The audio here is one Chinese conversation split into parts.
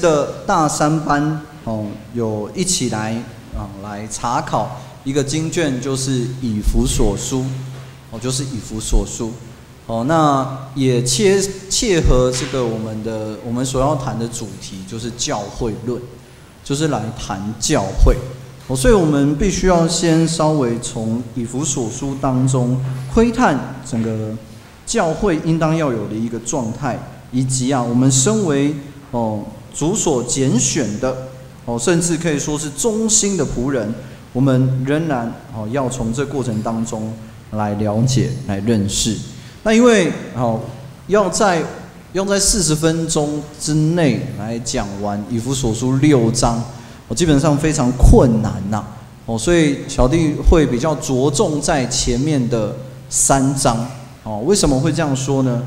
的大三班哦，有一起来啊来查考一个经卷，就是以弗所书哦，就是以弗所书哦，那也切切合这个我们的我们所要谈的主题，就是教会论，就是来谈教会哦，所以我们必须要先稍微从以弗所书当中窥探整个教会应当要有的一个状态，以及啊，我们身为哦。主所拣选的哦，甚至可以说是忠心的仆人，我们仍然哦要从这过程当中来了解、来认识。那因为哦要在要在四十分钟之内来讲完以弗所书六章，我基本上非常困难呐哦，所以小弟会比较着重在前面的三章哦。为什么会这样说呢？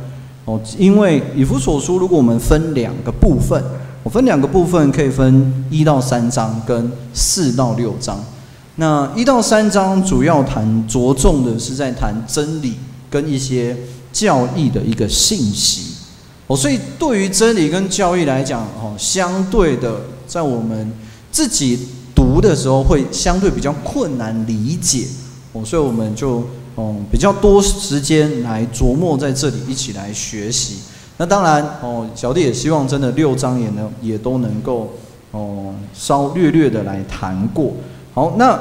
哦，因为以弗所书如果我们分两个部分。我分两个部分，可以分一到三章跟四到六章。那一到三章主要谈着重的是在谈真理跟一些教义的一个信息。哦，所以对于真理跟教义来讲，哦，相对的在我们自己读的时候会相对比较困难理解。哦，所以我们就嗯比较多时间来琢磨在这里一起来学习。那当然哦，小弟也希望真的六章也能也都能够哦，稍略略的来谈过。好，那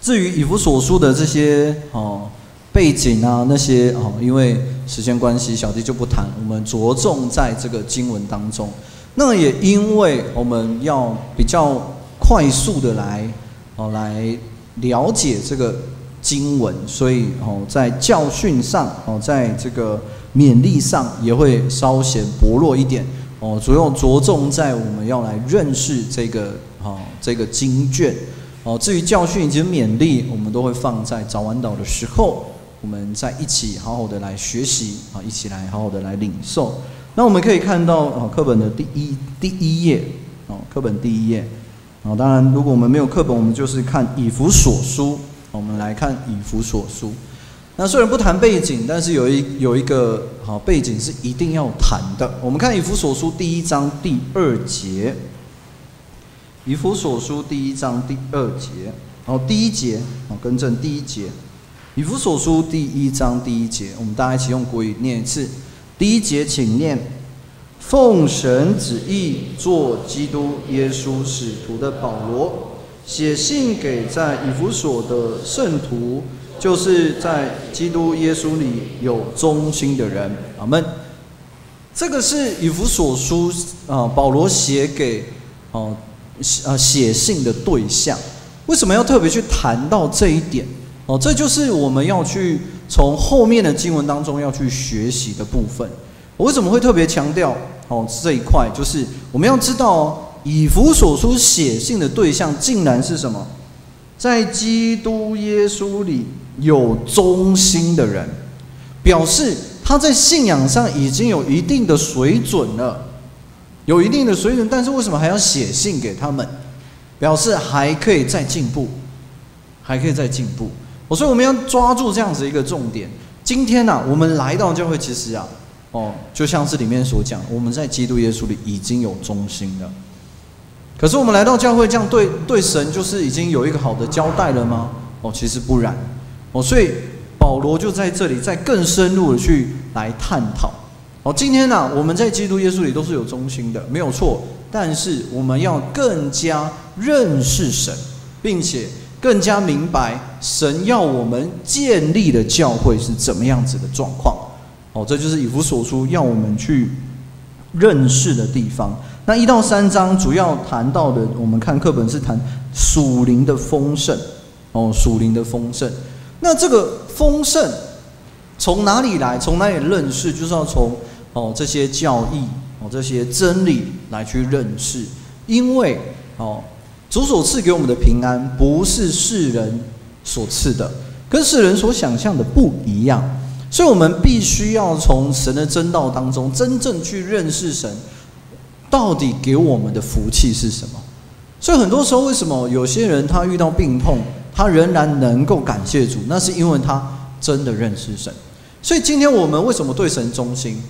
至于以弗所书的这些哦背景啊那些哦，因为时间关系，小弟就不谈。我们着重在这个经文当中。那也因为我们要比较快速的来哦来了解这个经文，所以哦在教训上哦在这个。勉励上也会稍显薄弱一点哦，主要着重在我们要来认识这个啊这个经卷哦。至于教训以及勉励，我们都会放在早晚祷的时候，我们再一起好好的来学习啊，一起来好好的来领受。那我们可以看到啊，课本的第一第一页哦，课本第一页啊。当然，如果我们没有课本，我们就是看以弗所书。我们来看以弗所书。那虽然不谈背景，但是有一有一个好背景是一定要谈的。我们看以弗所书第一章第二节，以弗所书第一章第二节，然后第一节，哦，更正第一节，以弗所书第一章第一节，我们大家一起用国语念一次。第一节，请念：奉神旨意做基督耶稣使徒的保罗，写信给在以弗所的圣徒。就是在基督耶稣里有忠心的人，阿门。这个是以弗所书啊，保罗写给哦啊写信的对象。为什么要特别去谈到这一点？哦，这就是我们要去从后面的经文当中要去学习的部分。我为什么会特别强调哦这一块？就是我们要知道，以弗所书写信的对象竟然是什么？在基督耶稣里。有忠心的人，表示他在信仰上已经有一定的水准了，有一定的水准，但是为什么还要写信给他们？表示还可以再进步，还可以再进步。我说我们要抓住这样子一个重点。今天呢，我们来到教会，其实啊，哦，就像是里面所讲，我们在基督耶稣里已经有忠心了。可是我们来到教会，这样对对神就是已经有一个好的交代了吗？哦，其实不然。哦，所以保罗就在这里再更深入的去来探讨。哦，今天呢，我们在基督耶稣里都是有中心的，没有错。但是我们要更加认识神，并且更加明白神要我们建立的教会是怎么样子的状况。哦，这就是以弗所书要我们去认识的地方。那一到三章主要谈到的，我们看课本是谈属灵的丰盛。哦，属灵的丰盛。那这个丰盛从哪里来？从哪里认识？就是要从哦这些教义哦这些真理来去认识。因为哦主所赐给我们的平安不是世人所赐的，跟世人所想象的不一样。所以我们必须要从神的真道当中真正去认识神到底给我们的福气是什么。所以很多时候，为什么有些人他遇到病痛？他仍然能够感谢主，那是因为他真的认识神。所以今天我们为什么对神忠心？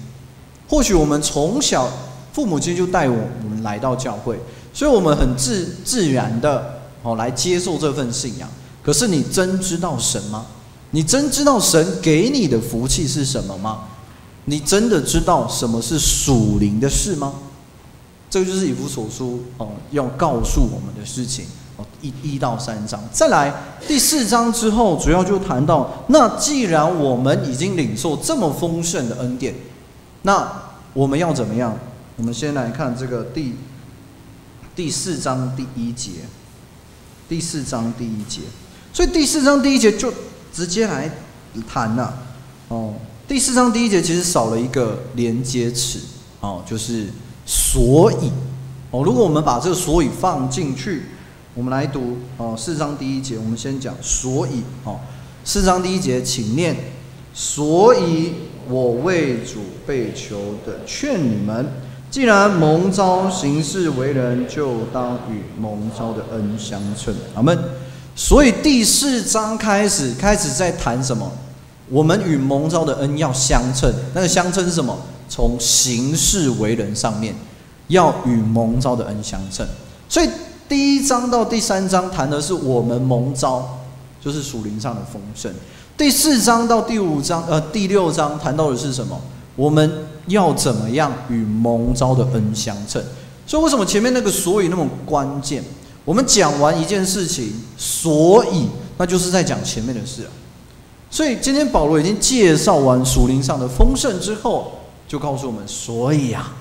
或许我们从小父母亲就带我们来到教会，所以我们很自自然的哦来接受这份信仰。可是你真知道神吗？你真知道神给你的福气是什么吗？你真的知道什么是属灵的事吗？这个就是以弗所书哦要告诉我们的事情，一一到三章，再来第四章之后，主要就谈到，那既然我们已经领受这么丰盛的恩典，那我们要怎么样？我们先来看这个第第四章第一节，第四章第一节。所以第四章第一节就直接来谈了，哦，第四章第一节其实少了一个连接词，哦，就是所以，哦，如果我们把这个所以放进去，我们来读，哦，四章第一节，我们先讲所以，哦，四章第一节，请念，所以我为主被求的劝你们，既然蒙召行事为人，就当与蒙召的恩相称，阿门。所以第四章开始，开始在谈什么？我们与蒙召的恩要相称。那个相称是什么？从行事为人上面，要与蒙召的恩相称。所以第一章到第三章谈的是我们蒙召，就是属灵上的丰盛。第四章到第五章，呃，第六章谈到的是什么？我们要怎么样与蒙召的恩相称？所以为什么前面那个所以那么关键？我们讲完一件事情，所以那就是在讲前面的事啊。所以今天保罗已经介绍完属灵上的丰盛之后，就告诉我们：所以啊，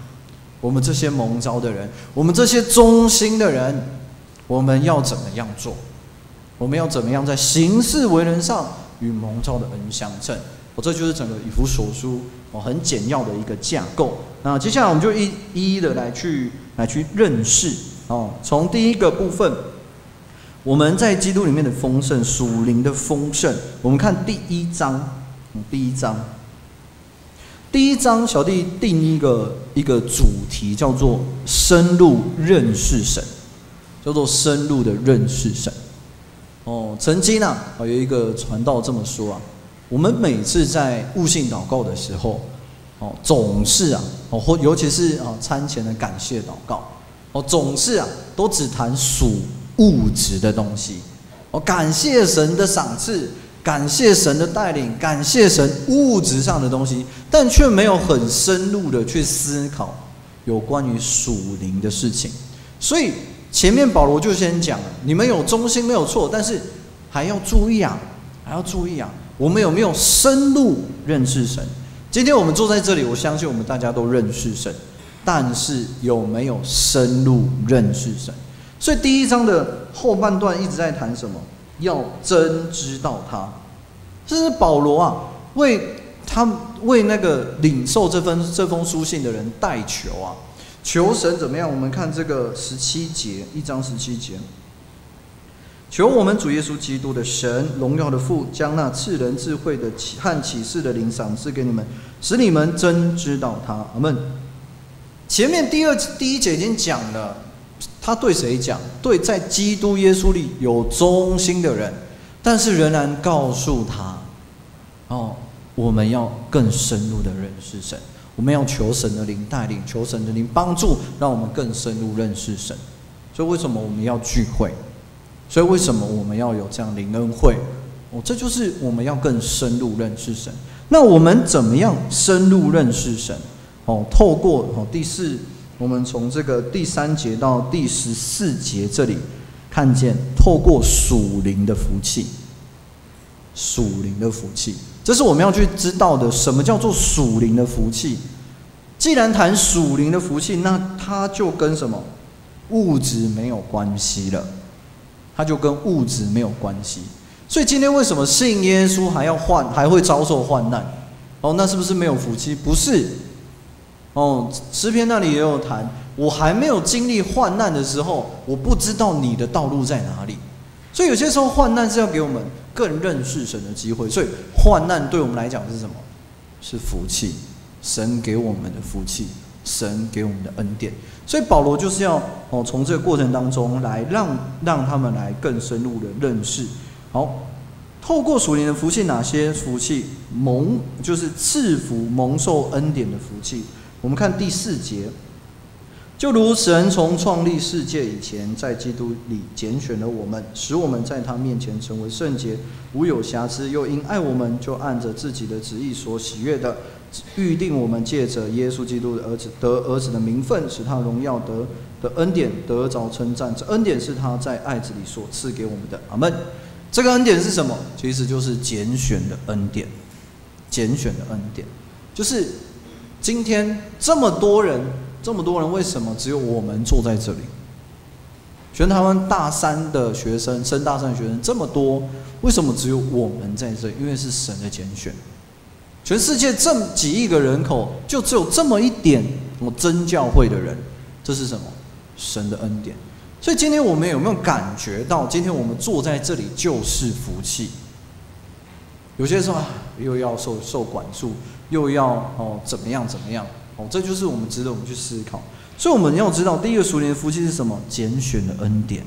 我们这些蒙召的人，我们这些忠心的人，我们要怎么样做？我们要怎么样在行事为人上与蒙召的恩相称？我这就是整个以弗所书哦很简要的一个架构。那接下来我们就一一一的来去来去认识。哦，从第一个部分，我们在基督里面的丰盛，属灵的丰盛。我们看第一章，第一章，第一章，小弟定一个一个主题，叫做深入认识神，叫做深入的认识神。哦，曾经呢，有一个传道这么说啊，我们每次在悟性祷告的时候，哦，总是啊，哦，或尤其是啊餐前的感谢祷告。哦，总是啊，都只谈属物质的东西。哦，感谢神的赏赐，感谢神的带领，感谢神物质上的东西，但却没有很深入的去思考有关于属灵的事情。所以前面保罗就先讲，你们有忠心没有错，但是还要注意啊，还要注意啊，我们有没有深入认识神？今天我们坐在这里，我相信我们大家都认识神。但是有没有深入认识神？所以第一章的后半段一直在谈什么？要真知道他。这是保罗啊，为他为那个领受这封这封书信的人代求啊，求神怎么样？我们看这个十七节，一章十七节，求我们主耶稣基督的神荣耀的父，将那赐人智慧的启和启示的灵赏赐给你们，使你们真知道他。阿门。前面第二第一节已经讲了，他对谁讲？对在基督耶稣里有忠心的人，但是仍然告诉他：哦，我们要更深入的认识神，我们要求神的灵带领，求神的灵帮助，让我们更深入认识神。所以为什么我们要聚会？所以为什么我们要有这样灵恩会？哦，这就是我们要更深入认识神。那我们怎么样深入认识神？哦，透过哦第四，我们从这个第三节到第十四节这里，看见透过属灵的福气，属灵的福气，这是我们要去知道的。什么叫做属灵的福气？既然谈属灵的福气，那它就跟什么物质没有关系了，它就跟物质没有关系。所以今天为什么信耶稣还要患，还会遭受患难？哦，那是不是没有福气？不是。哦，诗篇那里也有谈，我还没有经历患难的时候，我不知道你的道路在哪里。所以有些时候患难是要给我们更认识神的机会。所以患难对我们来讲是什么？是福气，神给我们的福气，神给我们的恩典。所以保罗就是要哦，从这个过程当中来让让他们来更深入的认识。好，透过属灵的福气，哪些福气蒙就是赐福蒙受恩典的福气。我们看第四节，就如神从创立世界以前，在基督里拣选了我们，使我们在他面前成为圣洁，无有瑕疵；又因爱我们，就按着自己的旨意所喜悦的，预定我们借着耶稣基督的儿子得儿子的名分，使他荣耀得的恩典得着称赞。这恩典是他在爱子里所赐给我们的。阿门。这个恩典是什么？其实就是拣选的恩典。拣选的恩典，就是今天这么多人。这么多人，为什么只有我们坐在这里？全台湾大三的学生，升大三的学生这么多，为什么只有我们在这？因为是神的拣选。全世界这么几亿个人口，就只有这么一点我真教会的人，这是什么？神的恩典。所以今天我们有没有感觉到，今天我们坐在这里就是福气？有些说又要受受管束，又要哦怎么样怎么样？哦，这就是我们值得我们去思考。所以我们要知道，第一个属灵的福气是什么？拣选的恩典，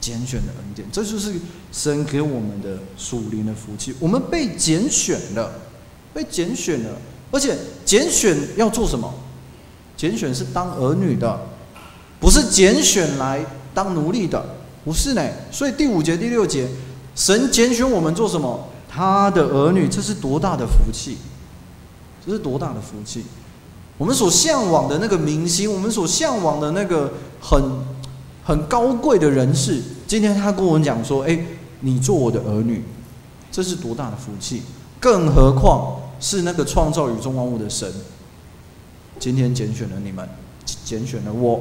拣选的恩典，这就是神给我们的属灵的福气。我们被拣选了，被拣选了，而且拣选要做什么？拣选是当儿女的，不是拣选来当奴隶的，不是呢。所以第五节、第六节，神拣选我们做什么？他的儿女，这是多大的福气？这是多大的福气？我们所向往的那个明星，我们所向往的那个很很高贵的人士，今天他跟我们讲说：“哎，你做我的儿女，这是多大的福气！更何况是那个创造宇宙万物的神，今天拣选了你们，拣选了我，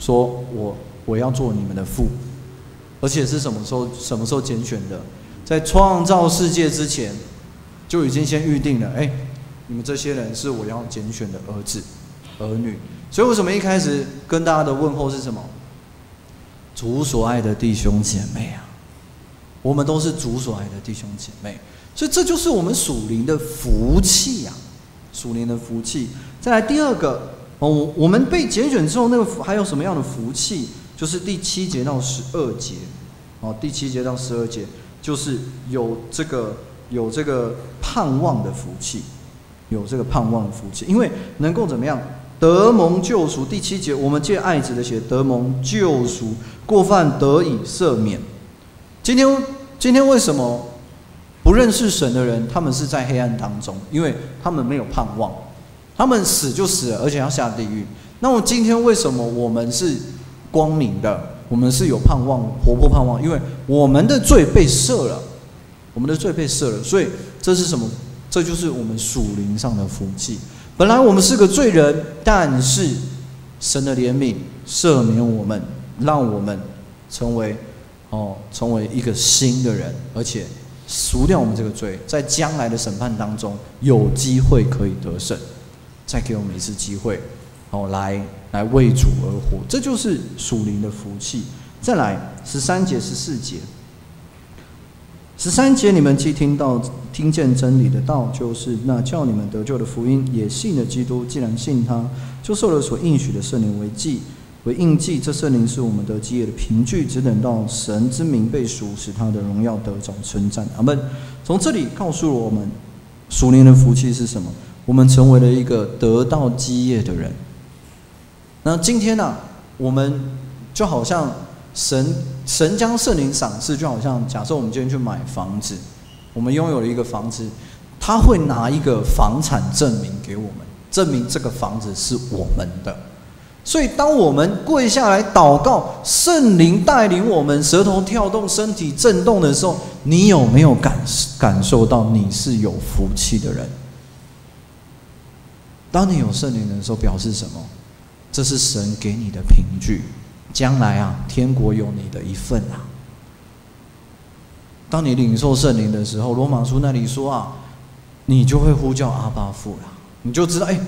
说我我要做你们的父，而且是什么时候什么时候拣选的？在创造世界之前就已经先预定了。哎。”你们这些人是我要拣选的儿子、儿女，所以为什么一开始跟大家的问候是什么？主所爱的弟兄姐妹啊，我们都是主所爱的弟兄姐妹，所以这就是我们属灵的福气呀，属灵的福气。再来第二个哦，我们被拣选之后，那个还有什么样的福气？就是第七节到十二节哦，第七节到十二节就是有这个有这个盼望的福气。有这个盼望福气，因为能够怎么样得蒙救赎？第七节，我们借爱子的血得蒙救赎，过犯得以赦免。今天，今天为什么不认识神的人，他们是在黑暗当中？因为他们没有盼望，他们死就死了，而且要下地狱。那么今天为什么我们是光明的？我们是有盼望，活泼盼望，因为我们的罪被赦了，我们的罪被赦了，所以这是什么？这就是我们属灵上的福气。本来我们是个罪人，但是神的怜悯赦免我们，让我们成为哦，成为一个新的人，而且赎掉我们这个罪，在将来的审判当中有机会可以得胜，再给我们一次机会，哦，来来为主而活，这就是属灵的福气。再来十三节、十四节。十三节，你们既听到、听见真理的道，就是那叫你们得救的福音，也信了基督。既然信他，就受了所应许的圣灵为记、为印记。这圣灵是我们得基业的凭据，只等到神之名被赎，使他的荣耀得着称赞。阿门。从这里告诉了我们，属灵的福气是什么？我们成为了一个得到基业的人。那今天呢，我们就好像。神神将圣灵赏赐，就好像假设我们今天去买房子，我们拥有了一个房子，他会拿一个房产证明给我们，证明这个房子是我们的。所以，当我们跪下来祷告，圣灵带领我们，舌头跳动，身体震动的时候，你有没有感感受到你是有福气的人？当你有圣灵的时候，表示什么？这是神给你的凭据。将来啊，天国有你的一份啊！当你领受圣灵的时候，罗马书那里说啊，你就会呼叫阿巴父了，你就知道，哎，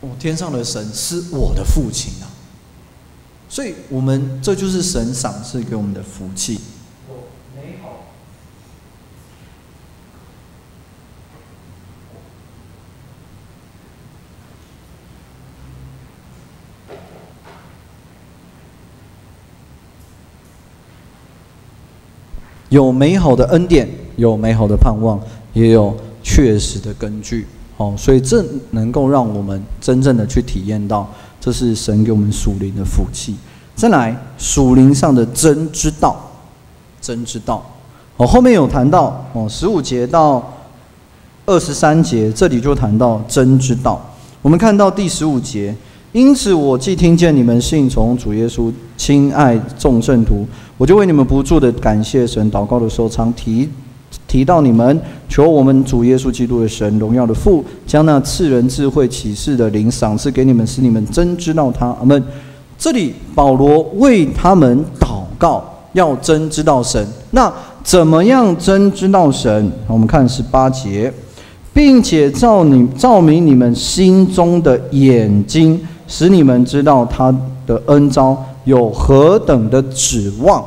我，天上的神是我的父亲啊！所以，我们这就是神赏赐给我们的福气。有美好的恩典，有美好的盼望，也有确实的根据。哦，所以这能够让我们真正的去体验到这是神给我们属灵的福气。再来，属灵上的真之道，真之道。哦，后面有谈到哦，十五节到二十三节，这里就谈到真之道。我们看到第十五节，因此我既听见你们信从主耶稣，亲爱众圣徒，我就为你们不住的感谢神。祷告的时候常提。提到你们，求我们主耶稣基督的神荣耀的父，将那赐人智慧启示的灵赏赐给你们，使你们真知道他。阿门。这里保罗为他们祷告，要真知道神。那怎么样真知道神？我们看十八节，并且照你照明你们心中的眼睛，使你们知道他的恩招有何等的指望。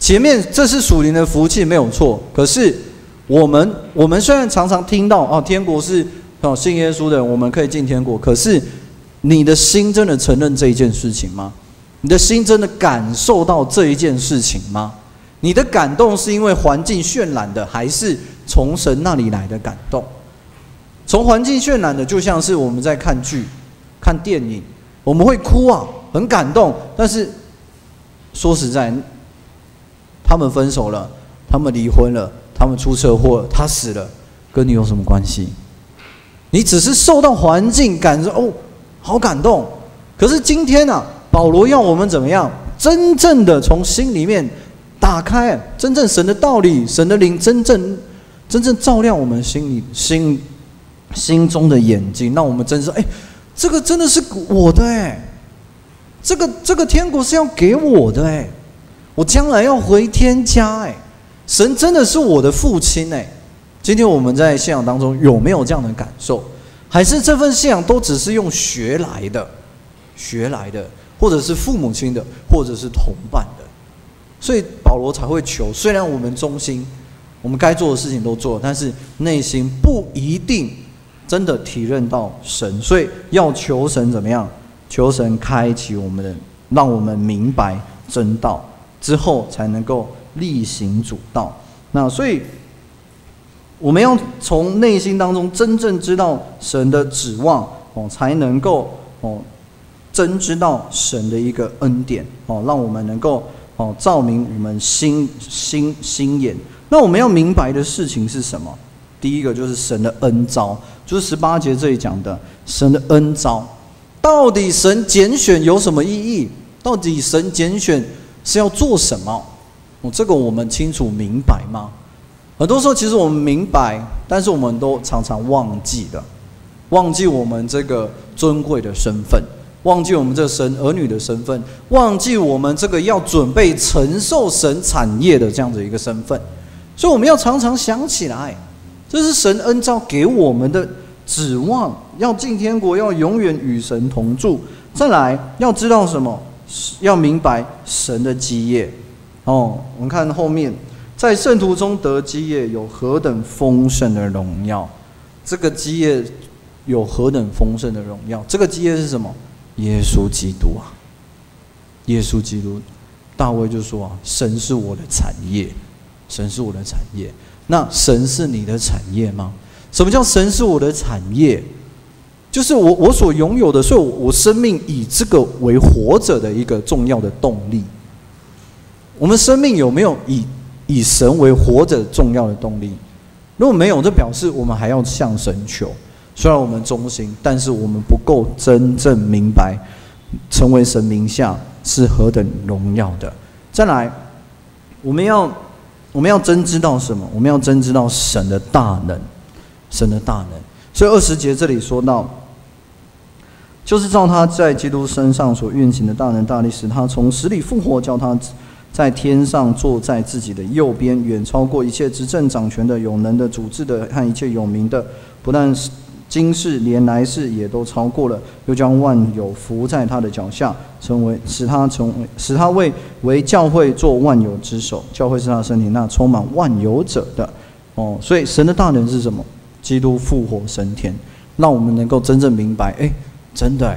前面这是属灵的福气没有错，可是我们我们虽然常常听到哦，天国是哦信耶稣的，我们可以进天国。可是你的心真的承认这一件事情吗？你的心真的感受到这一件事情吗？你的感动是因为环境渲染的，还是从神那里来的感动？从环境渲染的，就像是我们在看剧、看电影，我们会哭啊，很感动。但是说实在。他们分手了，他们离婚了，他们出车祸，他死了，跟你有什么关系？你只是受到环境感受，哦，好感动。可是今天呢，保罗要我们怎么样？真正的从心里面打开，真正神的道理，神的灵，真正真正照亮我们心里心心中的眼睛，让我们真是哎，这个真的是我的哎，这个这个天国是要给我的哎。我将来要回天家，哎，神真的是我的父亲，哎。今天我们在信仰当中有没有这样的感受？还是这份信仰都只是用学来的、学来的，或者是父母亲的，或者是同伴的？所以保罗才会求，虽然我们忠心，我们该做的事情都做，但是内心不一定真的体认到神，所以要求神怎么样？求神开启我们的，让我们明白真道。之后才能够力行主道。那所以我们要从内心当中真正知道神的指望哦，才能够哦真知道神的一个恩典哦，让我们能够哦照明我们心心心眼。那我们要明白的事情是什么？第一个就是神的恩招，就是十八节这里讲的神的恩招。到底神拣选有什么意义？到底神拣选？是要做什么？哦，这个我们清楚明白吗？很多时候，其实我们明白，但是我们都常常忘记的，忘记我们这个尊贵的身份，忘记我们这神儿女的身份，忘记我们这个要准备承受神产业的这样子一个身份。所以，我们要常常想起来，这是神恩召给我们的指望，要进天国，要永远与神同住。再来，要知道什么？要明白神的基业哦，我们看后面，在圣徒中得基业有何等丰盛的荣耀？这个基业有何等丰盛的荣耀？这个基业是什么？耶稣基督啊！耶稣基督，大卫就说啊：“神是我的产业，神是我的产业。”那神是你的产业吗？什么叫神是我的产业？就是我我所拥有的，所以我生命以这个为活着的一个重要的动力。我们生命有没有以以神为活着重要的动力？如果没有，这表示我们还要向神求。虽然我们忠心，但是我们不够真正明白，成为神名下是何等荣耀的。再来，我们要我们要真知道什么？我们要真知道神的大能，神的大能。所以二十节这里说到。就是照他在基督身上所运行的大能大力，使他从死里复活，叫他在天上坐在自己的右边，远超过一切执政掌权的、有能的、主治的和一切有名的。不但是今世，连来世也都超过了。又将万有伏在他的脚下，成为使他成为使他为为教会做万有之首。教会是他的身体，那充满万有者的。哦，所以神的大能是什么？基督复活升天，让我们能够真正明白。哎。真的，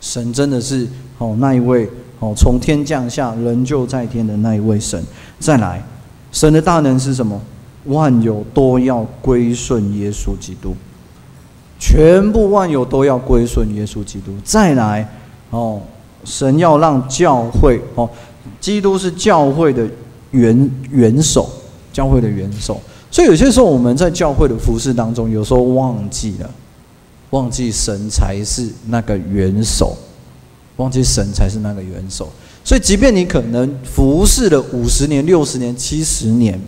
神真的是哦，那一位哦，从天降下，人就在天的那一位神。再来，神的大能是什么？万有都要归顺耶稣基督，全部万有都要归顺耶稣基督。再来，哦，神要让教会，哦，基督是教会的元元首，教会的元首。所以有些时候我们在教会的服饰当中，有时候忘记了，忘记神才是那个元首，忘记神才是那个元首。所以，即便你可能服侍了五十年、六十年、七十年，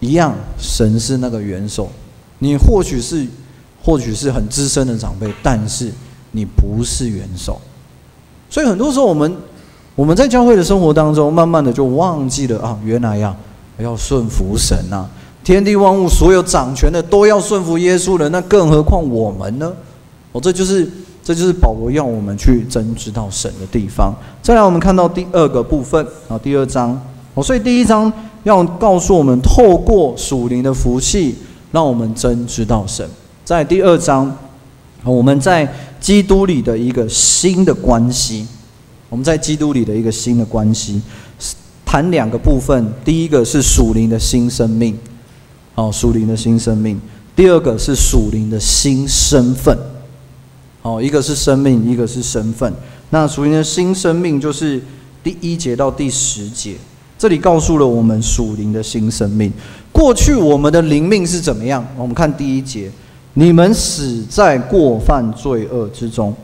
一样，神是那个元首。你或许是，或许是很资深的长辈，但是你不是元首。所以，很多时候我们我们在教会的生活当中，慢慢的就忘记了啊，原来呀，要顺服神呐，天地万物所有掌权的都要顺服耶稣的，那更何况我们呢？哦，这就是。这就是保罗要我们去真知道神的地方。再来，我们看到第二个部分啊，第二章哦，所以第一章要告诉我们，透过属灵的福气，让我们真知道神。在第二章，我们在基督里的一个新的关系，我们在基督里的一个新的关系，谈两个部分。第一个是属灵的新生命，哦，属灵的新生命；第二个是属灵的新身份。哦，一个是生命，一个是身份。那属灵的新生命就是第一节到第十节，这里告诉了我们属灵的新生命。过去我们的灵命是怎么样？我们看第一节，你们死在过犯罪恶之中。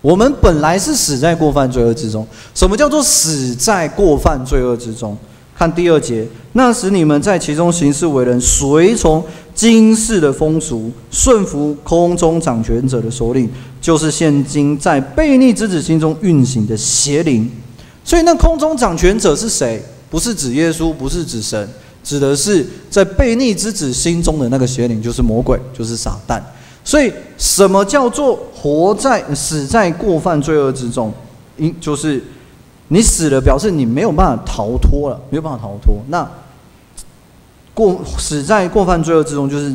我们本来是死在过犯罪恶之中。什么叫做死在过犯罪恶之中？看第二节，那时你们在其中行事为人，随从今世的风俗，顺服空中掌权者的首领，就是现今在悖逆之子心中运行的邪灵。所以，那空中掌权者是谁？不是指耶稣，不是指神，指的是在悖逆之子心中的那个邪灵，就是魔鬼，就是撒旦。所以，什么叫做活在死在过犯罪恶之中？因就是。你死了，表示你没有办法逃脱了，没有办法逃脱。那过死在过犯罪恶之中，就是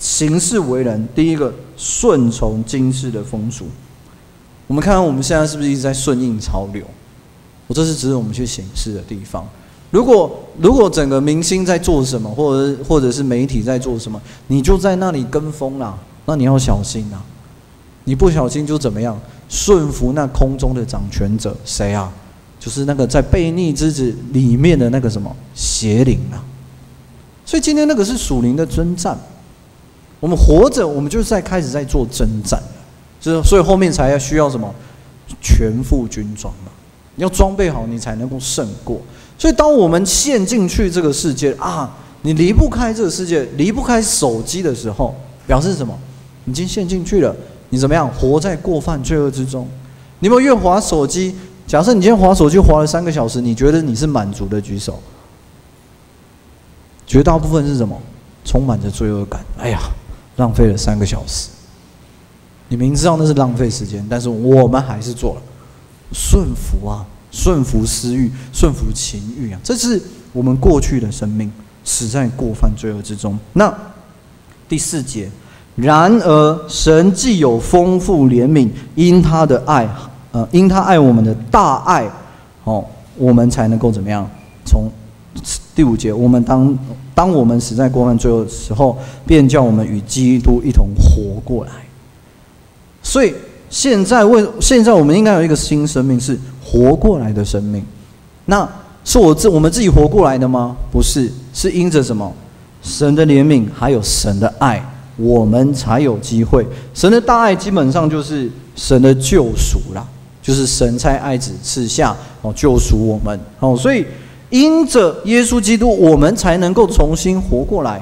行事为人，第一个顺从今世的风俗。我们看看我们现在是不是一直在顺应潮流？我这是指我们去行事的地方。如果如果整个明星在做什么，或者或者是媒体在做什么，你就在那里跟风啦，那你要小心啊！你不小心就怎么样？顺服那空中的掌权者，谁啊？就是那个在悖逆之子里面的那个什么邪灵啊，所以今天那个是属灵的征战。我们活着，我们就是在开始在做征战，就是所以后面才要需要什么全副军装嘛，你要装备好，你才能够胜过。所以当我们陷进去这个世界啊，你离不开这个世界，离不开手机的时候，表示什么？已经陷进去了，你怎么样？活在过犯罪恶之中？你有没有越滑手机？假设你今天滑手机滑了三个小时，你觉得你是满足的？举手。绝大部分是什么？充满着罪恶感。哎呀，浪费了三个小时。你明知道那是浪费时间，但是我们还是做了。顺服啊，顺服私欲，顺服情欲啊，这是我们过去的生命，死在过犯罪恶之中。那第四节，然而神既有丰富怜悯，因他的爱。呃，因他爱我们的大爱，哦，我们才能够怎么样？从第五节，我们当当我们死在过犯罪恶的时候，便叫我们与基督一同活过来。所以现在为现在我们应该有一个新生命，是活过来的生命。那是我自我们自己活过来的吗？不是，是因着什么？神的怜悯还有神的爱，我们才有机会。神的大爱基本上就是神的救赎啦。就是神差爱子赐下哦救赎我们哦，所以因着耶稣基督，我们才能够重新活过来。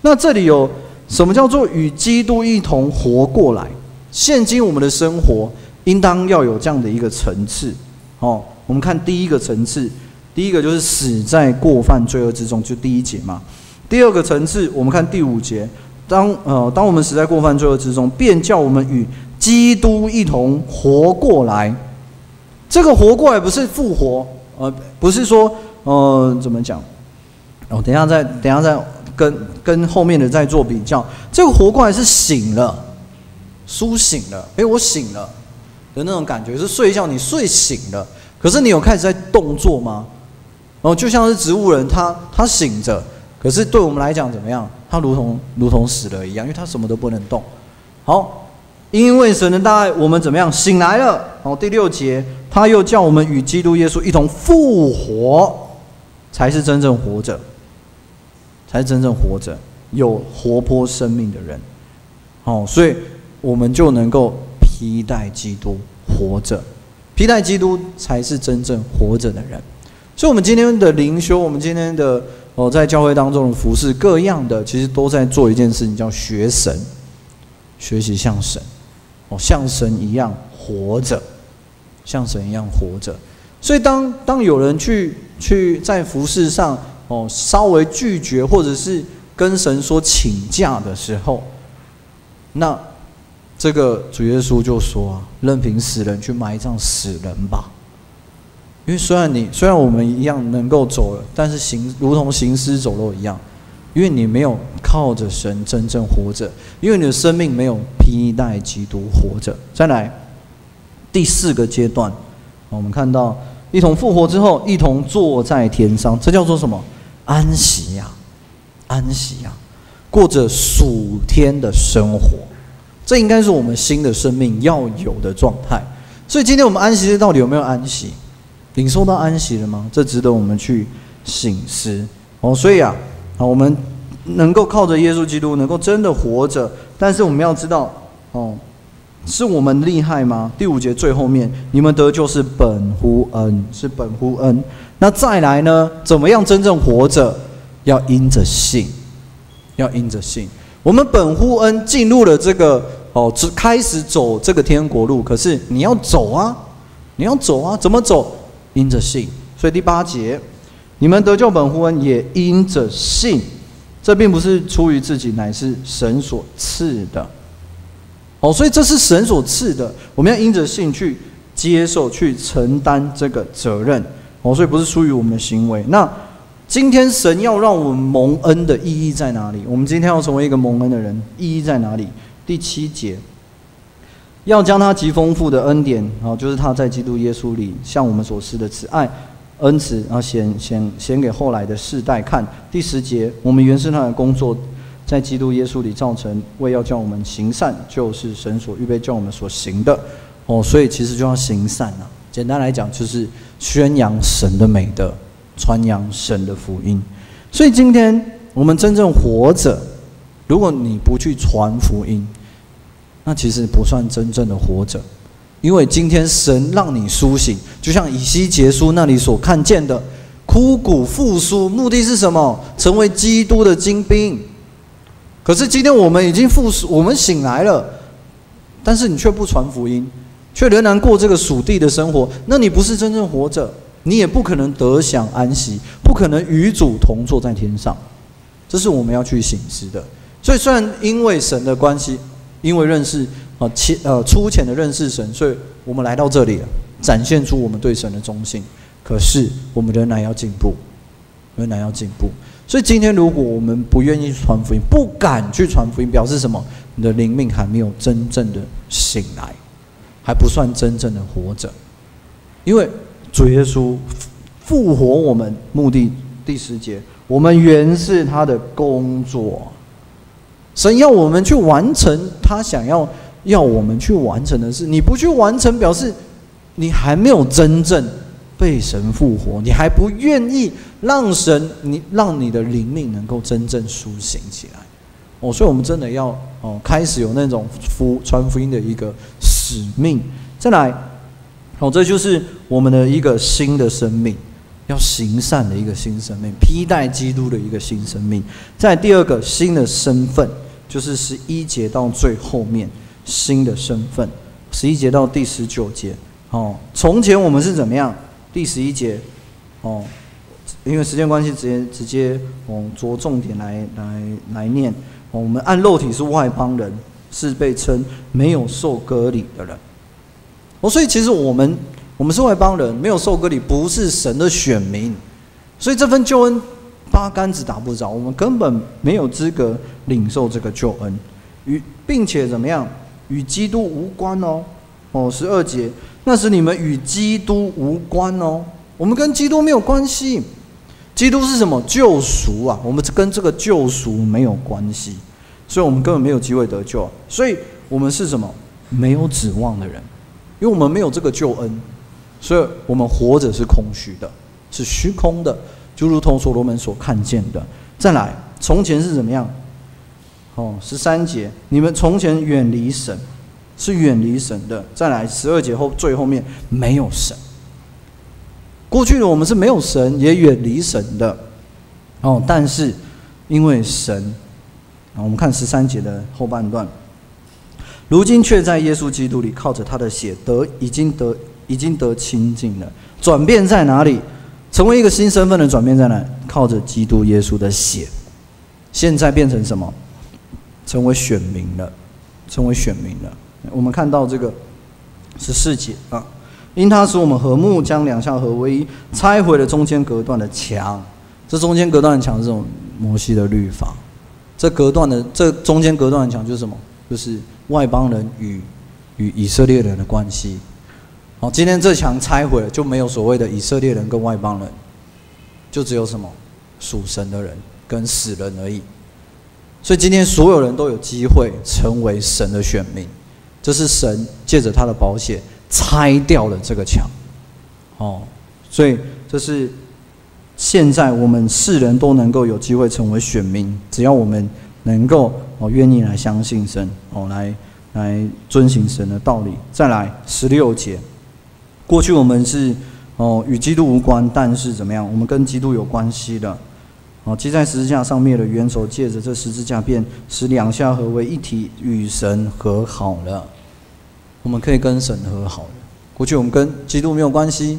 那这里有什么叫做与基督一同活过来？现今我们的生活应当要有这样的一个层次哦。我们看第一个层次，第一个就是死在过犯罪恶之中，就第一节嘛。第二个层次，我们看第五节，当呃当我们死在过犯罪恶之中，便叫我们与。基督一同活过来，这个活过来不是复活，呃，不是说，呃，怎么讲？哦，等下再，等下再跟跟后面的再做比较。这个活过来是醒了，苏醒了，哎，我醒了的那种感觉，是睡觉你睡醒了，可是你有开始在动作吗？哦，就像是植物人，他他醒着，可是对我们来讲怎么样？他如同如同死了一样，因为他什么都不能动。好，因为神的大爱，我们怎么样醒来了？好，第六节，他又叫我们与基督耶稣一同复活，才是真正活着，才是真正活着，有活泼生命的人。好，所以我们就能够披戴基督活着，披戴基督才是真正活着的人。所以，我们今天的灵修，我们今天的哦，在教会当中的服饰，各样的，其实都在做一件事情，叫学神。学习像神，哦，像神一样活着，像神一样活着。所以，当当有人去去在服饰上哦，稍微拒绝或者是跟神说请假的时候，那这个主耶稣就说啊，任凭死人去埋葬死人吧。因为虽然你虽然我们一样能够走，但是行如同行尸走肉一样。因为你没有靠着神真正活着，因为你的生命没有披戴基督活着。再来第四个阶段，我们看到一同复活之后，一同坐在天上，这叫做什么？安息呀，安息呀，过着属天的生活。这应该是我们新的生命要有的状态。所以今天我们安息到底有没有安息？领受到安息了吗？这值得我们去醒思哦。所以啊。啊，我们能够靠着耶稣基督，能够真的活着，但是我们要知道，哦，是我们厉害吗？第五节最后面，你们得救是本乎恩，是本乎恩。那再来呢？怎么样真正活着？要因着信，要因着信。我们本乎恩进入了这个哦，只开始走这个天国路。可是你要走啊，你要走啊，怎么走？因着信。所以第八节。你们得救本乎恩，也因着信。这并不是出于自己，乃是神所赐的。哦，所以这是神所赐的，我们要因着信去接受、去承担这个责任。哦，所以不是出于我们的行为。那今天神要让我们蒙恩的意义在哪里？我们今天要成为一个蒙恩的人，意义在哪里？第七节，要将他极丰富的恩典，哦，就是他在基督耶稣里向我们所施的慈爱。恩慈，然后显显显给后来的世代看。第十节，我们原是他的工作，在基督耶稣里造成，为要叫我们行善，就是神所预备叫我们所行的。哦，所以其实就要行善啊。简单来讲，就是宣扬神的美德，传扬神的福音。所以今天我们真正活着，如果你不去传福音，那其实不算真正的活着。因为今天神让你苏醒，就像以西结书那里所看见的，枯骨复苏，目的是什么？成为基督的精兵。可是今天我们已经复苏，我们醒来了，但是你却不传福音，却仍然过这个属地的生活，那你不是真正活着，你也不可能得享安息，不可能与主同坐在天上。这是我们要去醒思的。所以，虽然因为神的关系，因为认识。啊，浅呃粗浅的认识神，所以我们来到这里了，展现出我们对神的忠心。可是我们仍然要进步，仍然要进步。所以今天如果我们不愿意传福音，不敢去传福音，表示什么？你的灵命还没有真正的醒来，还不算真正的活着。因为主耶稣复活我们目的第十节，我们原是他的工作，神要我们去完成他想要。要我们去完成的事，你不去完成，表示你还没有真正被神复活，你还不愿意让神你让你的灵命能够真正苏醒起来。哦，所以我们真的要哦开始有那种福传福音的一个使命。再来，哦，这就是我们的一个新的生命，要行善的一个新生命，披戴基督的一个新生命。在第二个新的身份，就是十一节到最后面。新的身份，十一节到第十九节，哦，从前我们是怎么样？第十一节，哦，因为时间关系，直接直接，哦，着重点来来来念。哦，我们按肉体是外邦人，是被称没有受割礼的人。哦，所以其实我们我们是外邦人，没有受割礼，不是神的选民，所以这份救恩八竿子打不着，我们根本没有资格领受这个救恩，与并且怎么样？与基督无关哦，哦，十二节，那时你们与基督无关哦，我们跟基督没有关系。基督是什么？救赎啊，我们跟这个救赎没有关系，所以我们根本没有机会得救。所以我们是什么？没有指望的人，因为我们没有这个救恩，所以我们活着是空虚的，是虚空的，就如同所罗门所看见的。再来，从前是怎么样？哦，十三节，你们从前远离神，是远离神的。再来，十二节后最后面没有神。过去的我们是没有神，也远离神的。哦，但是因为神，我们看十三节的后半段。如今却在耶稣基督里，靠着他的血得已经得已经得清净了。转变在哪里？成为一个新身份的转变在哪？靠着基督耶稣的血，现在变成什么？成为选民了，成为选民了。我们看到这个十四节啊，因他使我们和睦，将两下合为一，拆毁了中间隔断的墙。这中间隔断的墙是这种摩西的律法。这隔断的这中间隔断的墙就是什么？就是外邦人与与以色列人的关系。好，今天这墙拆毁了，就没有所谓的以色列人跟外邦人，就只有什么？属神的人跟死人而已。所以今天所有人都有机会成为神的选民，这是神借着他的保险拆掉了这个墙，哦，所以这是现在我们世人都能够有机会成为选民，只要我们能够哦愿意来相信神哦，来来遵行神的道理。再来十六节，过去我们是哦与基督无关，但是怎么样，我们跟基督有关系的。哦，记在十字架上面的元首，借着这十字架，便使两下合为一体，与神和好了。我们可以跟神和好。过去我们跟基督没有关系，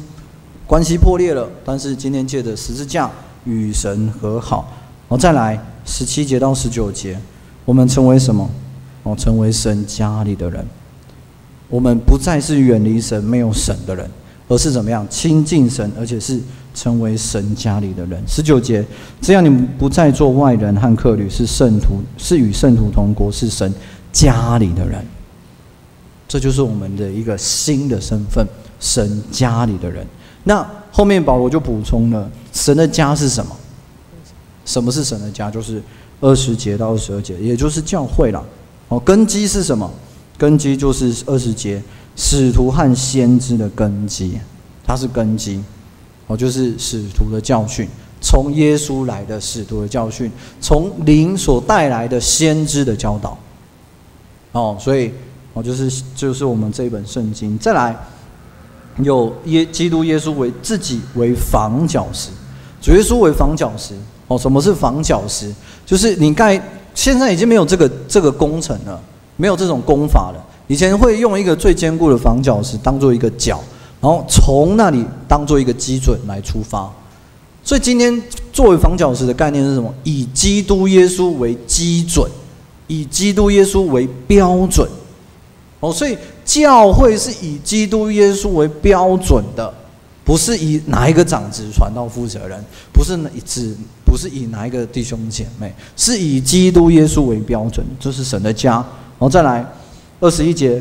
关系破裂了。但是今天借着十字架与神和好。哦，再来十七节到十九节，我们成为什么？哦，成为神家里的人。我们不再是远离神、没有神的人，而是怎么样亲近神，而且是。成为神家里的人，十九节，这样你们不再做外人和客旅，是圣徒，是与圣徒同国，是神家里的人。这就是我们的一个新的身份，神家里的人。那后面保罗就补充了，神的家是什么？什么是神的家？就是二十节到二十二节，也就是教会了。哦，根基是什么？根基就是二十节，使徒和先知的根基，它是根基。哦，就是使徒的教训，从耶稣来的使徒的教训，从灵所带来的先知的教导。哦，所以哦，就是就是我们这一本圣经。再来，有耶基督耶稣为自己为房角石，主耶稣为房角石。哦，什么是房角石？就是你盖，现在已经没有这个这个工程了，没有这种工法了。以前会用一个最坚固的房角石当做一个角。然后从那里当做一个基准来出发，所以今天作为房角石的概念是什么？以基督耶稣为基准，以基督耶稣为标准。哦，所以教会是以基督耶稣为标准的，不是以哪一个长子传道负责人，不是哪只，不是以哪一个弟兄姐妹，是以基督耶稣为标准，这是神的家。然后再来二十一节，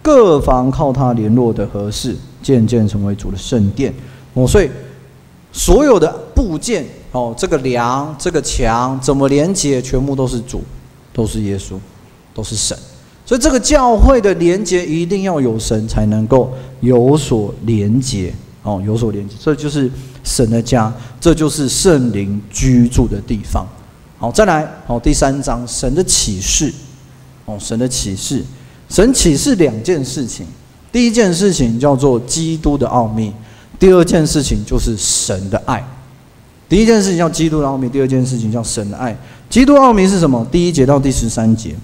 各房靠他联络的合适。渐渐成为主的圣殿，哦，所以所有的部件，哦，这个梁、这个墙怎么连接，全部都是主，都是耶稣，都是神。所以这个教会的连接一定要有神才能够有所连接，哦，有所连接，这就是神的家，这就是圣灵居住的地方。好，再来，好，第三章神的启示，哦，神的启示，神启示两件事情。第一件事情叫做基督的奥秘，第二件事情就是神的爱。第一件事情叫基督的奥秘，第二件事情叫神的爱。基督奥秘是什么？第一节到第十三节，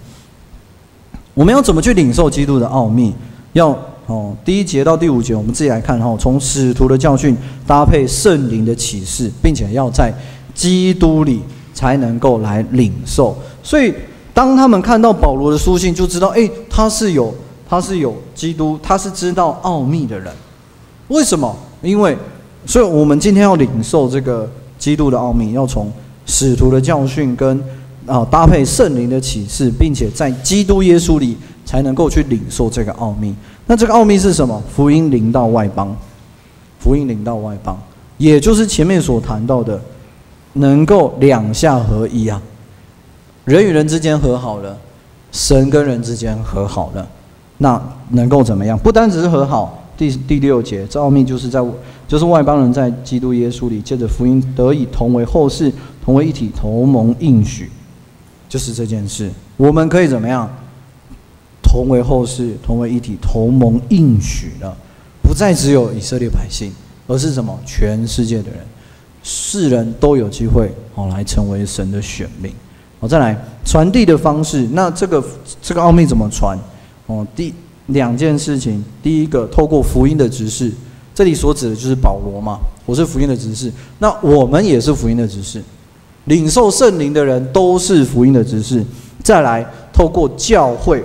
我们要怎么去领受基督的奥秘？要哦，第一节到第五节，我们自己来看哈。从使徒的教训搭配圣灵的启示，并且要在基督里才能够来领受。所以，当他们看到保罗的书信，就知道，哎，他是有。他是有基督，他是知道奥秘的人。为什么？因为，所以我们今天要领受这个基督的奥秘，要从使徒的教训跟啊搭配圣灵的启示，并且在基督耶稣里才能够去领受这个奥秘。那这个奥秘是什么？福音领到外邦，福音领到外邦，也就是前面所谈到的，能够两下合一啊，人与人之间和好了。神跟人之间和好了，那能够怎么样？不单只是和好。第第六节，这奥秘就是在，就是外邦人在基督耶稣里，借着福音得以同为后世，同为一体，同盟应许，就是这件事。我们可以怎么样？同为后世，同为一体，同盟应许了，不再只有以色列百姓，而是什么？全世界的人，世人都有机会哦，来成为神的选民。好，再来传递的方式，那这个这个奥秘怎么传？哦，第两件事情，第一个透过福音的指示，这里所指的就是保罗嘛，我是福音的指示，那我们也是福音的指示，领受圣灵的人都是福音的指示。再来透过教会。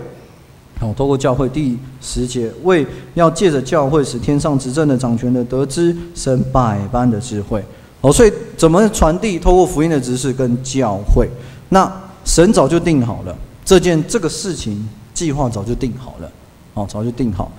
哦，透过教会第十节，为要借着教会使天上执政的掌权的得知神百般的智慧。哦，所以怎么传递？透过福音的知识跟教会。那神早就定好了这件这个事情，计划早就定好了。哦，早就定好。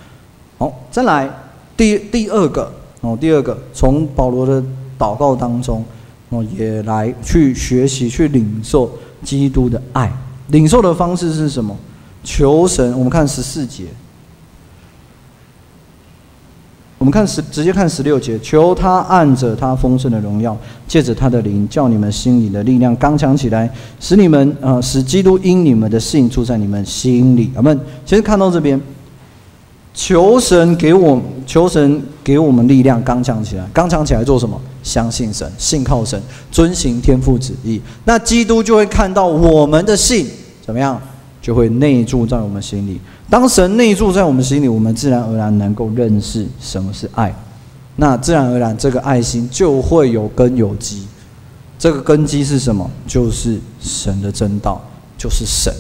好，再来第第二个。哦，第二个从保罗的祷告当中，哦，也来去学习去领受基督的爱。领受的方式是什么？求神，我们看十四节。我们看十，直接看十六节。求他按着他丰盛的荣耀，借着他的灵，叫你们心里的力量刚强起来，使你们呃，使基督因你们的信住在你们心里。我们其实看到这边，求神给我，求神给我们力量刚强起来。刚强起来做什么？相信神，信靠神，遵行天父旨意。那基督就会看到我们的信怎么样？就会内住在我们心里。当神内住在我们心里，我们自然而然能够认识什么是爱。那自然而然，这个爱心就会有根有基。这个根基是什么？就是神的真道，就是神。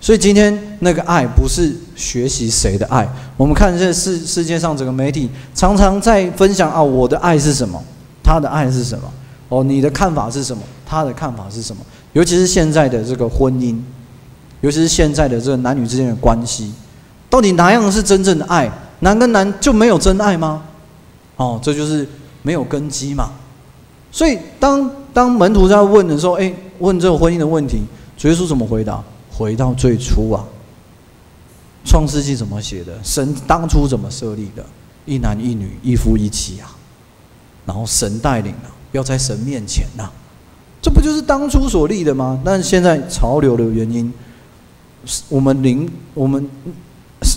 所以今天那个爱不是学习谁的爱。我们看这世世界上整个媒体常常在分享啊，我的爱是什么？他的爱是什么？哦，你的看法是什么？他的看法是什么？尤其是现在的这个婚姻。尤其是现在的这个男女之间的关系，到底哪样是真正的爱？男跟男就没有真爱吗？哦，这就是没有根基嘛。所以当当门徒在问的时候，哎，问这个婚姻的问题，主耶稣怎么回答？回到最初啊，创世纪怎么写的？神当初怎么设立的？一男一女，一夫一妻啊。然后神带领啊，要在神面前呐，这不就是当初所立的吗？但是现在潮流的原因。我们灵，我们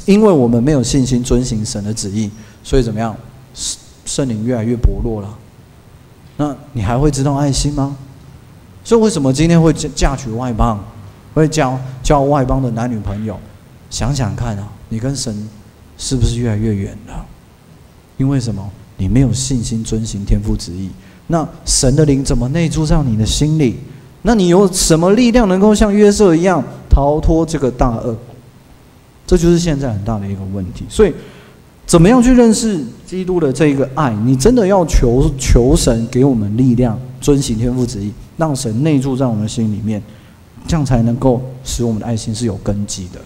因为我们没有信心遵行神的旨意，所以怎么样？圣圣灵越来越薄弱了。那你还会知道爱心吗？所以为什么今天会嫁嫁娶外邦，会交交外邦的男女朋友？想想看啊，你跟神是不是越来越远了？因为什么？你没有信心遵行天父旨意。那神的灵怎么内住在你的心里？那你有什么力量能够像约瑟一样？逃脱这个大恶，这就是现在很大的一个问题。所以，怎么样去认识基督的这个爱？你真的要求求神给我们力量，遵行天父旨意，让神内住在我们心里面，这样才能够使我们的爱心是有根基的，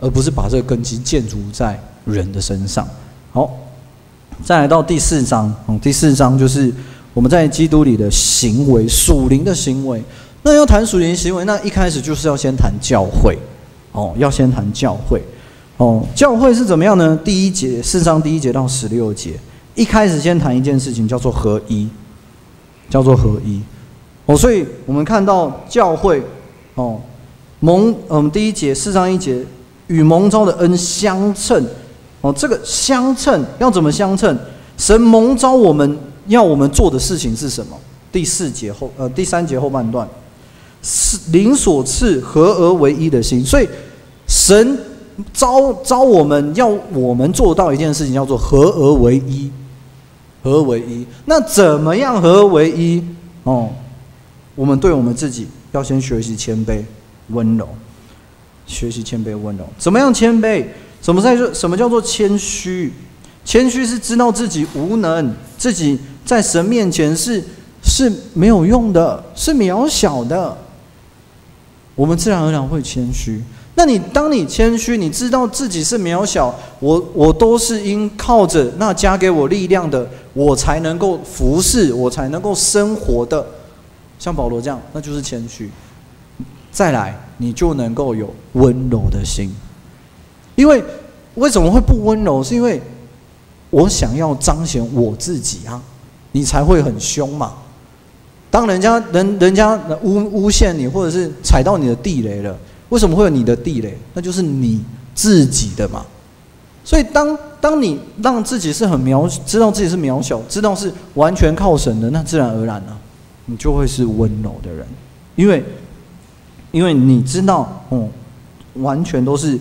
而不是把这个根基建筑在人的身上。好，再来到第四章，嗯，第四章就是我们在基督里的行为，属灵的行为。那要谈属灵行为，那一开始就是要先谈教会，哦，要先谈教会，哦，教会是怎么样呢？第一节四章第一节到十六节，一开始先谈一件事情，叫做合一，叫做合一，哦，所以我们看到教会，哦，蒙，嗯，第一节四章一节与蒙召的恩相称，哦，这个相称要怎么相称？神蒙召我们要我们做的事情是什么？第四节后，呃，第三节后半段。是灵所赐合而为一的心，所以神招招我们要我们做到一件事情，叫做合而为一，合而为一。那怎么样合而为一？哦，我们对我们自己要先学习谦卑、温柔，学习谦卑、温柔。怎么样谦卑？什么在说？什么叫做谦虚？谦虚是知道自己无能，自己在神面前是是没有用的，是渺小的。我们自然而然会谦虚。那你当你谦虚，你知道自己是渺小，我我都是因靠着那加给我力量的，我才能够服侍，我才能够生活的。像保罗这样，那就是谦虚。再来你就能够有温柔的心。因为为什么会不温柔？是因为我想要彰显我自己啊，你才会很凶嘛。当人家人人家诬诬陷你，或者是踩到你的地雷了，为什么会有你的地雷？那就是你自己的嘛。所以当当你让自己是很渺，知道自己是渺小，知道是完全靠神的，那自然而然呢，你就会是温柔的人，因为因为你知道，哦，完全都是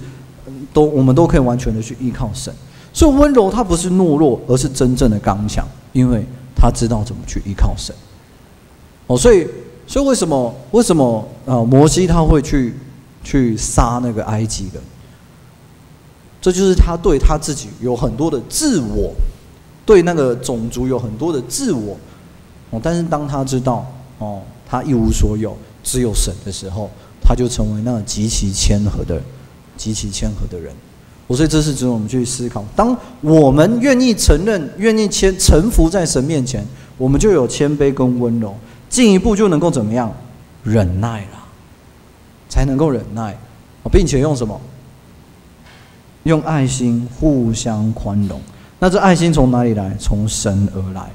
都我们都可以完全的去依靠神。所以温柔他不是懦弱，而是真正的刚强，因为他知道怎么去依靠神。哦，所以，所以为什么为什么啊？摩西他会去去杀那个埃及人？这就是他对他自己有很多的自我，对那个种族有很多的自我。哦，但是当他知道哦，他一无所有，只有神的时候，他就成为那个极其谦和的、极其谦和的人。我所以这是值得我们去思考。当我们愿意承认、愿意谦臣服在神面前，我们就有谦卑跟温柔。进一步就能够怎么样？忍耐了，才能够忍耐，并且用什么？用爱心互相宽容。那这爱心从哪里来？从神而来。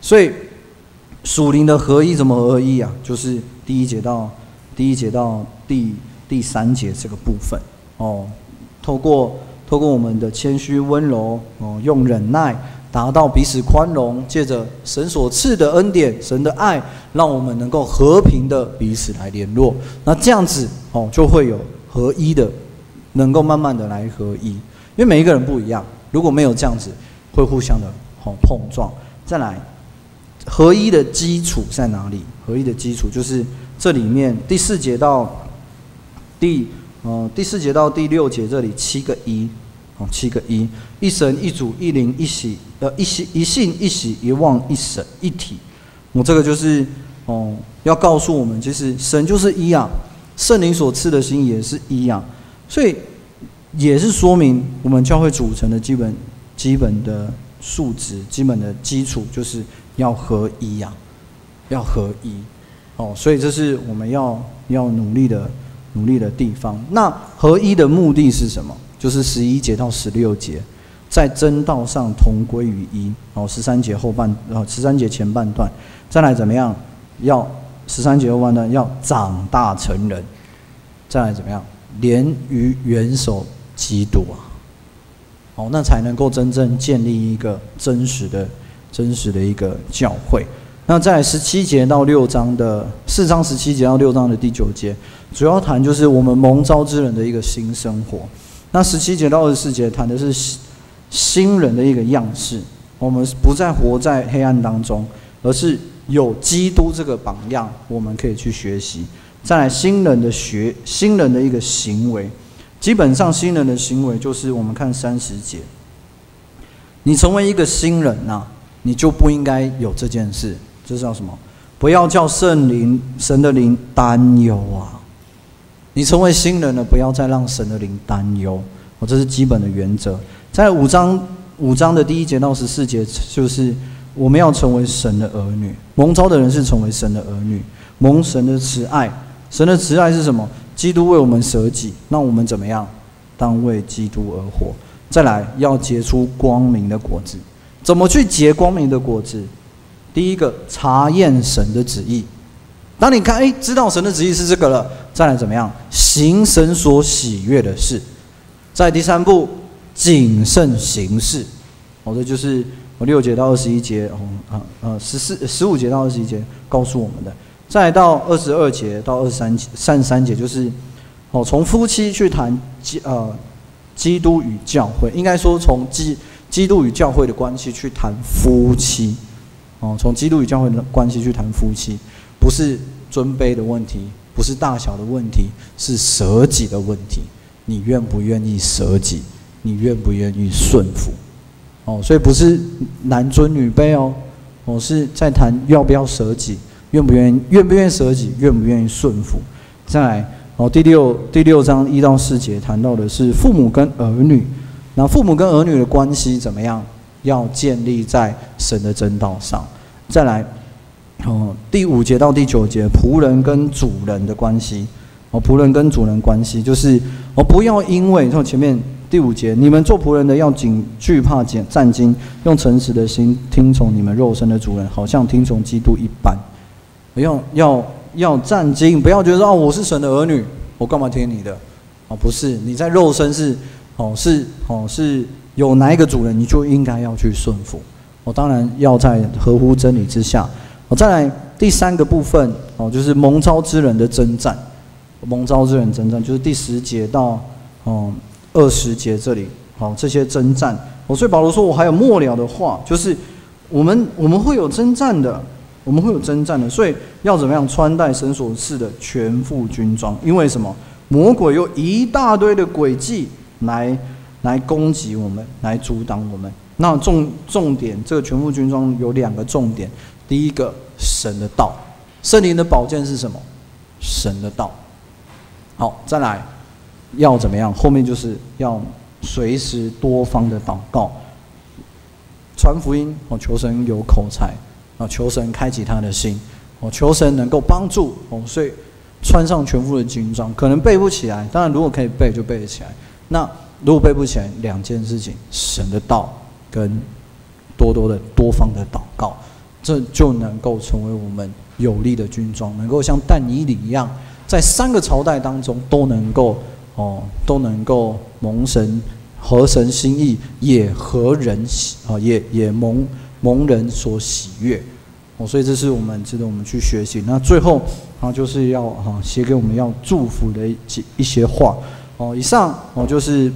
所以属灵的合一怎么合一啊？就是第一节到第一节到第第三节这个部分哦。透过透过我们的谦虚温柔哦，用忍耐。达到彼此宽容，借着神所赐的恩典、神的爱，让我们能够和平的彼此来联络。那这样子哦，就会有合一的，能够慢慢的来合一。因为每一个人不一样，如果没有这样子，会互相的哦碰撞。再来，合一的基础在哪里？合一的基础就是这里面第四节到第呃第四节到第六节这里七个一。哦，七个一，一神一主一灵一喜，呃，一喜一信一喜一望一神一体。我这个就是哦，要告诉我们，其实神就是一啊，圣灵所赐的心也是一啊，所以也是说明我们教会组成的基本基本的素质、基本的基础，就是要合一呀，要合一。哦，所以这是我们要要努力的努力的地方。那合一的目的是什么？就是十一节到十六节，在真道上同归于一。哦，十三节后半，然后十三节前半段，再来怎么样？要十三节后半段要长大成人，再来怎么样？连于元首基督啊！哦，那才能够真正建立一个真实的、真实的一个教会。那在十七节到六章的四章十七节到六章的第九节，主要谈就是我们蒙召之人的一个新生活。那十七节到二十四节谈的是新人的一个样式，我们不再活在黑暗当中，而是有基督这个榜样，我们可以去学习。再来新人的学，新人的一个行为，基本上新人的行为就是我们看三十节，你成为一个新人呐，你就不应该有这件事，这叫什么？不要叫圣灵、神的灵担忧啊。你成为新人了，不要再让神的灵担忧。我这是基本的原则。在五章五章的第一节到十四节，就是我们要成为神的儿女。蒙召的人是成为神的儿女，蒙神的慈爱。神的慈爱是什么？基督为我们舍己，那我们怎么样？当为基督而活。再来，要结出光明的果子。怎么去结光明的果子？第一个，查验神的旨意。当你看，哎，知道神的旨意是这个了，再来怎么样行神所喜悦的事？在第三步，谨慎行事。哦，这就是我六节到二十一节，哦，啊，呃，十四、十五节到二十一节告诉我们的。再到二十二节到二十三节、三十三节，就是哦，从夫妻去谈基呃基督与教会，应该说从基基督与教会的关系去谈夫妻。哦，从基督与教会的关系去谈夫妻。不是尊卑的问题，不是大小的问题，是舍己的问题。你愿不愿意舍己？你愿不愿意顺服？哦，所以不是男尊女卑哦，我是在谈要不要舍己，愿不愿意，愿不愿意舍己，愿不愿意顺服。再来，哦，第六第六章一到四节谈到的是父母跟儿女，那父母跟儿女的关系怎么样？要建立在神的真道上。再来。哦，第五节到第九节，仆人跟主人的关系哦，仆人跟主人关系就是哦，不要因为从前面第五节，你们做仆人的要谨惧怕战战惊，用诚实的心听从你们肉身的主人，好像听从基督一般。要要要战惊，不要觉得哦，我是神的儿女，我干嘛听你的？哦，不是，你在肉身是哦是哦是有哪一个主人，你就应该要去顺服。我当然要在合乎真理之下。我再来第三个部分哦，就是蒙召之人的征战。蒙召之人征战，就是第十节到哦二十节这里，好这些征战。哦，所以保罗说，我还有末了的话，就是我们我们会有征战的，我们会有征战的。所以要怎么样穿戴神所赐的全副军装？因为什么？魔鬼有一大堆的诡计来来攻击我们，来阻挡我们。那重重点，这个全副军装有两个重点。第一个，神的道，圣灵的宝剑是什么？神的道。好，再来，要怎么样？后面就是要随时多方的祷告，传福音。哦，求神有口才，啊，求神开启他的心，哦，求神能够帮助。哦，所以穿上全副的军装，可能背不起来。当然，如果可以背，就背得起来。那如果背不起来，两件事情：神的道跟多多的多方的祷告，这就能够成为我们有力的军装，能够像但以理一样。在三个朝代当中都能够哦，都能够蒙神合神心意，也合人喜啊，也也蒙蒙人所喜悦哦，所以这是我们值得我们去学习。那最后啊，就是要哈写给我们要祝福的几一些话哦。以上哦就是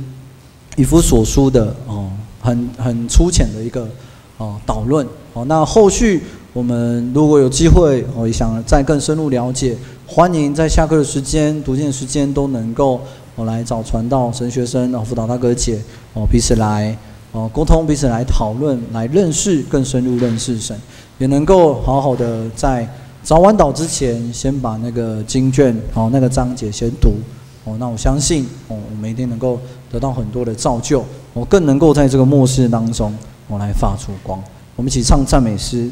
以弗所书的哦，很很粗浅的一个哦导论哦。那后续我们如果有机会哦，也想再更深入了解。欢迎在下课的时间、读经的时间都能够哦来找传道神学生哦辅导大哥姐哦彼此来哦沟通，彼此来讨论，来认识更深入认识神，也能够好好的在早晚祷之前先把那个经卷哦那个章节先读哦。那我相信哦我们一定能够得到很多的造就，我更能够在这个末世当中我来发出光。我们一起唱赞美诗。